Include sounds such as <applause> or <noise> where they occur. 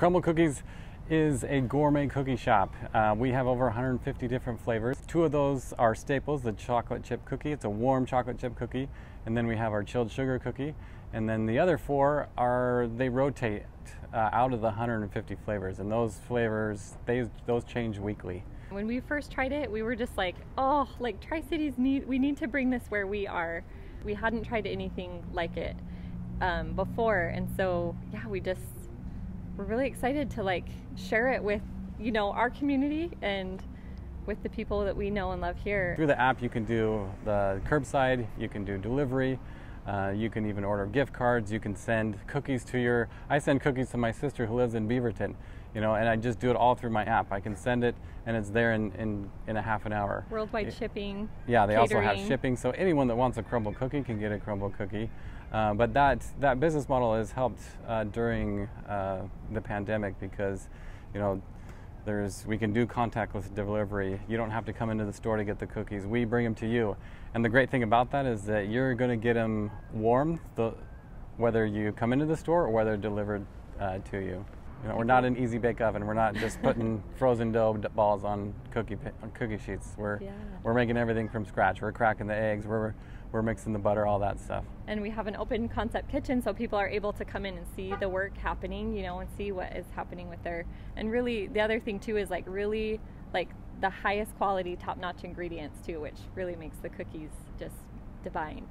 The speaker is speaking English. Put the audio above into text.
Crumbl Cookies is a gourmet cookie shop. Uh, we have over 150 different flavors. Two of those are staples, the chocolate chip cookie. It's a warm chocolate chip cookie. And then we have our chilled sugar cookie. And then the other four are, they rotate uh, out of the 150 flavors. And those flavors, they, those change weekly. When we first tried it, we were just like, oh, like Tri Cities need, we need to bring this where we are. We hadn't tried anything like it um, before. And so, yeah, we just, we're really excited to like share it with you know our community and with the people that we know and love here. Through the app, you can do the curbside, you can do delivery, uh, you can even order gift cards. You can send cookies to your. I send cookies to my sister who lives in Beaverton, you know, and I just do it all through my app. I can send it, and it's there in in, in a half an hour. Worldwide it, shipping. Yeah, they catering. also have shipping, so anyone that wants a Crumbl cookie can get a Crumbl cookie. Uh, but that that business model has helped uh, during uh, the pandemic because, you know, there's we can do contactless delivery. You don't have to come into the store to get the cookies. We bring them to you, and the great thing about that is that you're going to get them warm, the, whether you come into the store or whether delivered uh, to you. You know, we're not an easy bake oven. We're not just putting <laughs> frozen dough balls on cookie on cookie sheets. We're yeah. we're making everything from scratch. We're cracking the eggs. We're we're mixing the butter, all that stuff. And we have an open concept kitchen so people are able to come in and see the work happening, you know, and see what is happening with their and really the other thing too is like really like the highest quality top-notch ingredients too, which really makes the cookies just divine.